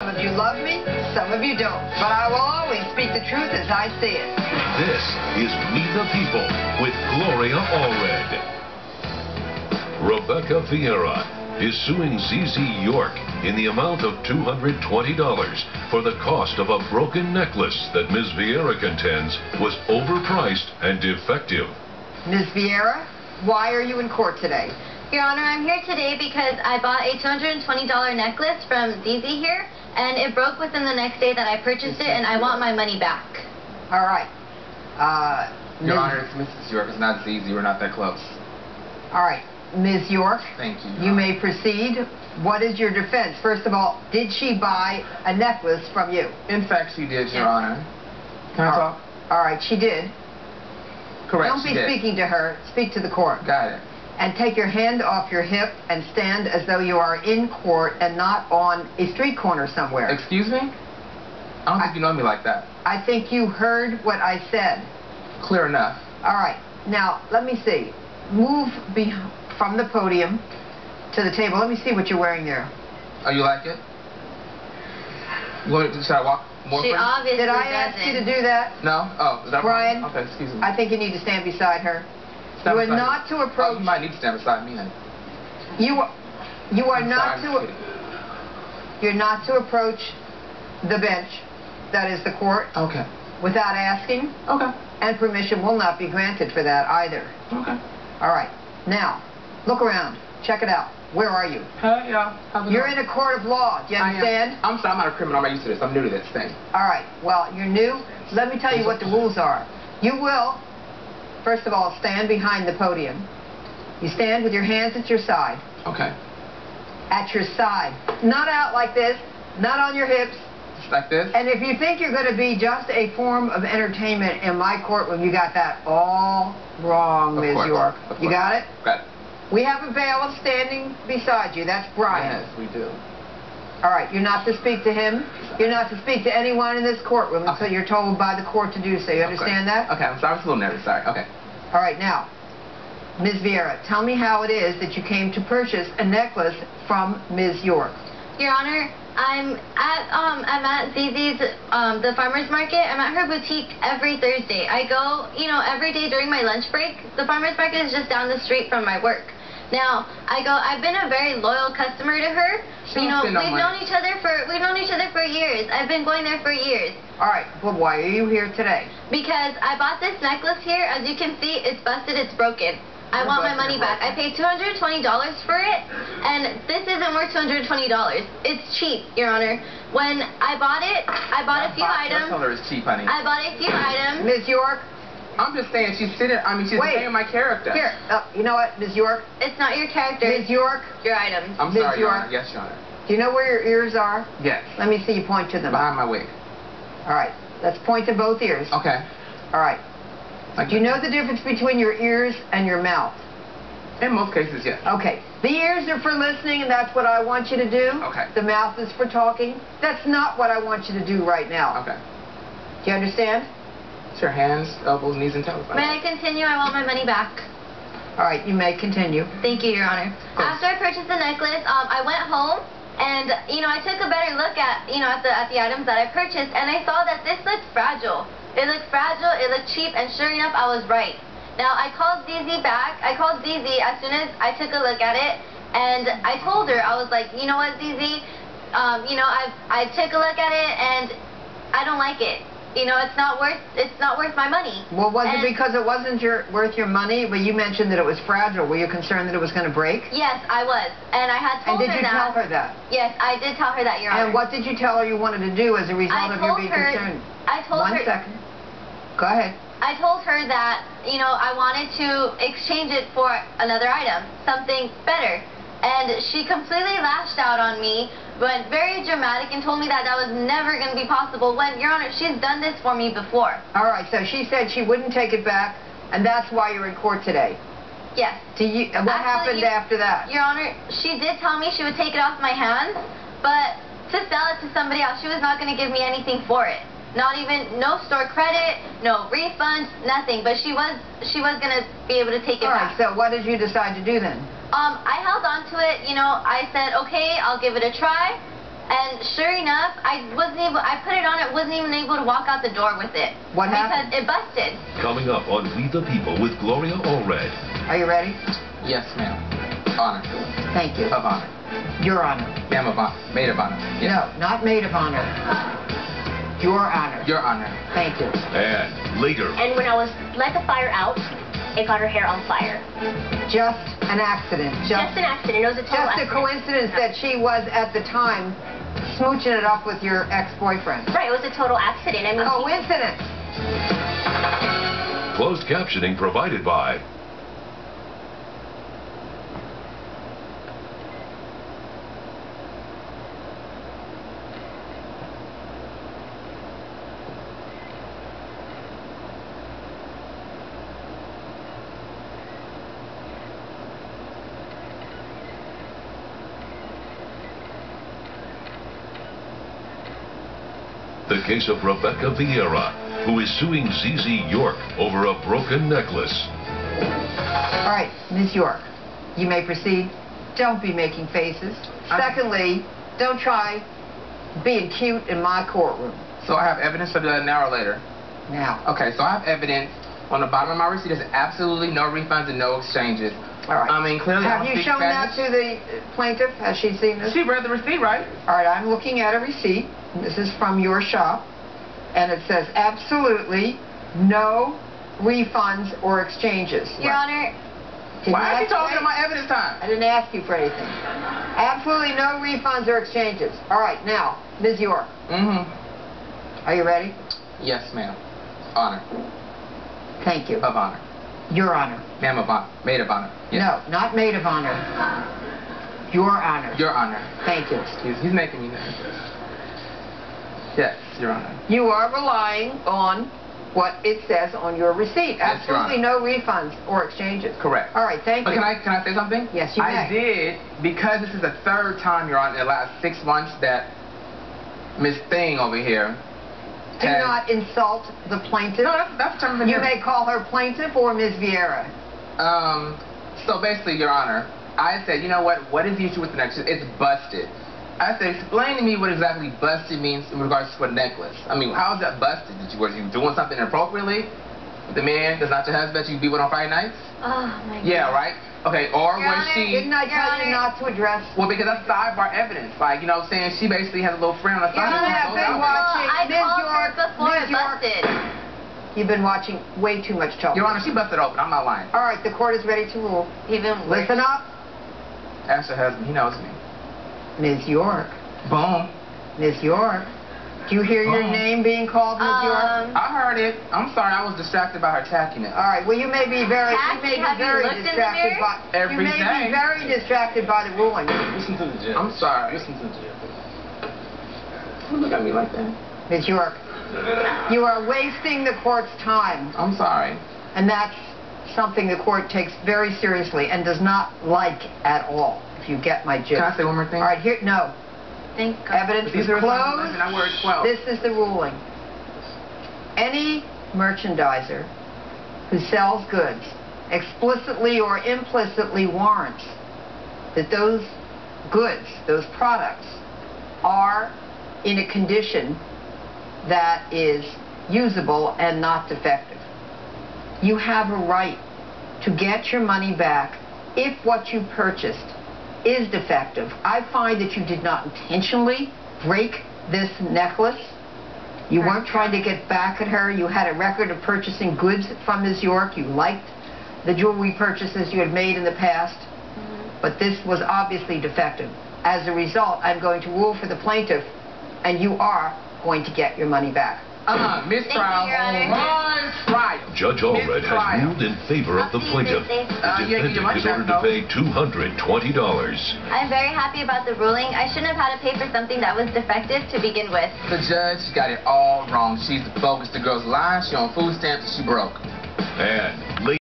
Some of you love me, some of you don't. But I will always speak the truth as I see it. This is We the People with Gloria Allred. Rebecca Vieira is suing Zizi York in the amount of $220 for the cost of a broken necklace that Ms. Vieira contends was overpriced and defective. Ms. Vieira, why are you in court today? Your Honor, I'm here today because I bought a $220 necklace from Zizi here, and it broke within the next day that I purchased it, and I want my money back. All right. Uh, Your Ms. Honor, it's Mrs. York. It's not Zizi. We're not that close. All right. Ms. York, Thank you. Your you Honor. may proceed. What is your defense? First of all, did she buy a necklace from you? In fact, she did, Your Yes. Honor. Can I talk? All right, she did. Correct. Don't she be did. speaking to her. Speak to the court. Got it. And take your hand off your hip and stand as though you are in court and not on a street corner somewhere. Excuse me? I don't think you know me like that. I think you heard what I said. Clear enough. All right. Now, let me see. Move be from the podium to the table. Let me see what you're wearing there. Oh, you like it? You want to, should I walk more? She for you? obviously Did I doesn't. ask you to do that? No? Oh, is that Brian? Okay, excuse me. I think you need to stand beside her. You are not to Oh, approach. you might need to stand beside me then. You are, you are I'm not sorry, to. You're not to approach the bench. That is the court Okay. without asking, Okay. and permission will not be granted for that either. Okay. All right. Now, look around. Check it out. Where are you? How's it You're in a court of law. Do you I am- understand? I'm sorry, I'm not a criminal. I'm not used to this. I'm new to this thing. All right. Well, you're new. Let me tell you what the rules are. You will, first of all, stand behind the podium. You stand with your hands at your side. Okay. At your side. Not out like this. Not on your hips. Just like this? And if you think you're going to be just a form of entertainment in my courtroom, you got that all wrong, Of Ms. course. York. Of You course. got it? Got it. We have a bailiff standing beside you. That's Brian. Yes, we do. All right, you're not to speak to him. You're not to speak to anyone in this courtroom until Okay. you're told by the court to do so. You understand okay. that? Okay, I'm sorry. I was a little nervous. Sorry. Okay. All right, now, Ms. Vieira, tell me how it is that you came to purchase a necklace from Ms. York. Your Honor, I'm at um I'm at Zizi's um the farmers market. I'm at her boutique every Thursday. I go, you know, every day during my lunch break. The farmers market is just down the street from my work. Now, I go I've been a very loyal customer to her. She you know, we've known each other for we've known each other for years. I've been going there for years. All right, well, why are you here today? Because I bought this necklace here, as you can see, it's busted, it's broken. I want my money back. I paid $220 for it, and this isn't worth $220. It's cheap, Your Honor. When I bought it, I bought a few Don't tell items. her it's cheap, honey. I bought a few items. Ms. York, I'm just saying she's sitting. I mean, she's Wait. playing my character. here, uh, you know what, Ms. York? It's not your character, Ms. it's York, your items. I'm Ms. sorry, Your York. Honor. Yes, Your Honor. do you know where your ears are? Yes. Let me see you point to them. Behind my wig. All right, let's point to both ears. Okay. All right. Like Do you know the difference between your ears and your mouth? In most cases, yes. Okay. The ears are for listening, and that's what I want you to do. Okay. The mouth is for talking. That's not what I want you to do right now. Okay. Do you understand? It's your hands, elbows, knees, and toes. May I continue? I want my money back. All right, you may continue. Thank you, Your Honor. After I purchased the necklace, um, I went home and you know I took a better look at you know at the at the items that I purchased, and I saw that this looked fragile. It looked fragile. It looked cheap, and sure enough, I was right. Now I called Zizi back. I called Zizi as soon as I took a look at it, and I told her I was like, you know what, Zizi, um, you know I I took a look at it and I don't like it. You know, it's not worth it's not worth my money. Well, was it because it wasn't your, worth your money? But you mentioned that it was fragile. Were you concerned that it was going to break? Yes, I was, and I had to And did you that. tell her that? Yes, I did tell her that, Your Honor. And what did you tell her you wanted to do as a result I of your being her. concerned? I told One her. second. Go ahead. I told her that you know I wanted to exchange it for another item, something better, and she completely lashed out on me, went very dramatic, and told me that that was never going to be possible. When Your Honor, she's done this for me before. All right, so she said she wouldn't take it back, and that's why you're in court today. Yes. Do you, what happened you- after that? Your Honor, she did tell me she would take it off my hands, but to sell it to somebody else, she was not going to give me anything for it. Not even no store credit, no refund, nothing. But she was she was going to be able to take it All right, back. so what did you decide to do then? Um, I held on to it. You know, I said, okay, I'll give it a try. And sure enough, I wasn't able. I put it on. I wasn't even able to walk out the door with it. What happened? Because it busted. Coming up on We the People with Gloria Allred. Are you ready? Yes, ma'am. Honor. Thank you. Of honor. Your honor. Ma'am of honor. Maid of honor. Yes. No, not maid of honor. Your honor. Your honor. Thank you. And later, And when I was let the fire out, it got her hair on fire. Just an accident. Just, an accident. It was a total Just a accident. coincidence that she was at the time smooching it up with your ex-boyfriend. Right, it was a total accident. I mean, he- Coincidence. closed captioning provided by the case of Rebecca Vieira, who is suing Zizi York over a broken necklace. All right, Ms. York, you may proceed. Don't be making faces. I- Secondly, don't try being cute in my courtroom. So I have evidence for the now or later. Now, Okay, so I have evidence on the bottom of my receipt. There's absolutely no refunds and no exchanges. all right. I mean, clearly Have don't you speak shown that to the plaintiff? Has she seen this? She read the receipt, right? All right, I'm looking at a receipt. This is from your shop, and it says absolutely no refunds or exchanges. Your Honor, Didn't Why are you talking in my evidence time? I didn't ask you for anything. Absolutely no refunds or exchanges. All right, now, Ms. York, Mm-hmm. are you ready? Yes, ma'am. Honor. Thank you. Of honor. Your honor. Ma'am of honor. Maid of honor. Yes. No, not maid of honor. Your honor. Your honor. Thank you. He's, he's making me nervous. Yes, Your Honor. You are relying on what it says on your receipt. Yes, Absolutely no refunds or exchanges. Correct. All right, thank But you. can I can I say something? Yes, you I may. did because this is the third time, Your Honor, in the last six months that Miss Thing over here. Do not insult the plaintiff. No, that's that's term You may call her plaintiff or Ms. Vieira. Um. So basically, Your Honor, I said, you know what? What is the issue with the next? It's busted. I said, explain to me what exactly busted means in regards to a necklace. I mean, how is that busted? Did you, were you doing something inappropriately? The man that's not your husband that you be with on Friday nights? oh my God. Yeah, right? Okay, or Your was Honor, she... Didn't I tell you not to address? Well, because that's sidebar evidence. Like, you know what I'm saying? She basically has a little friend on the side. You side. have Goes been out watching I Ms. called her York, before Ms. it York. busted. You've been watching way too much television. Your Honor, she busted open. I'm not lying. All right, the court is ready to rule. Even worse. Listen up, Ask her husband. He knows me. Ms. York. Boom. Ms. York. Do you hear your name being called, Ms. York? Um, I heard it. I'm sorry. I was distracted by her tackiness. All right. Well, you may be very, you may be Have you very looked in the distracted mirror? by. Every you may day. be very distracted by the ruling. Listen to the judge. I'm sorry. Listen to the judge. Don't look at me like that. Ms. York, you are wasting the court's time, I'm sorry. and that's something the court takes very seriously and does not like at all. If you get my gist. Can I say one more thing? All right. Here, no. thank God. Evidence is closed. I word 12. This is the ruling. Any merchandiser who sells goods explicitly or implicitly warrants that those goods, those products, are in a condition that is usable and not defective. You have a right to get your money back if what you purchased is defective. I find that you did not intentionally break this necklace. You weren't trying to get back at her. You had a record of purchasing goods from Ms. York. You liked the jewelry purchases you had made in the past. But this was obviously defective. As a result, I'm going to rule for the plaintiff, and you are going to get your money back. Uh-huh. Mistrial. Judge Allred has ruled in favor of the I'll see you plaintiff. Thursday. The Uh, yeah, get your defendant is ordered to pay $220. I'm very happy about the ruling. I shouldn't have had to pay for something that was defective to begin with. The judge got it all wrong. She's the bogus. The girl's lying. She on food stamps. and She broke. And